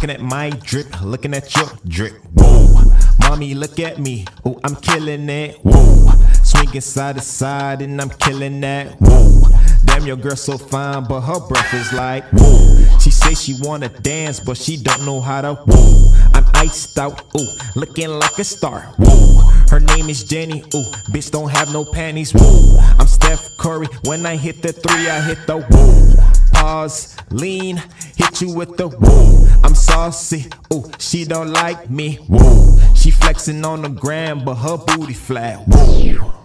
Looking at my drip, looking at your drip. Whoa, mommy, look at me. Oh, I'm killing it. Whoa, swinging side to side and I'm killing that. Whoa, damn, your girl so fine, but her breath is like whoa. She say she wanna dance, but she don't know how to. Whoa, I'm iced out. Ooh, looking like a star. Whoa. Her name is Jenny, ooh, bitch don't have no panties, woo. I'm Steph Curry, when I hit the three, I hit the woo. Lean, hit you with the woo. I'm saucy, ooh, she don't like me, woo. She flexing on the gram, but her booty flat, woo.